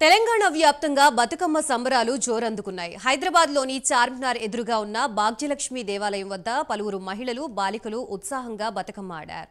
తెలంగాణ వ్యాప్తంగా బతుకమ్మ సంబరాలు జోరందుకున్నాయి. హైదరాబాద్లోని చార్మినార్ ఎదురుగా ఉన్న భాగ్యలక్ష్మి దేవాలయం వద్ద పలువురు మహిళలు బాలికలు ఉత్సాహంగా బతుకమ్మ ఆడారు.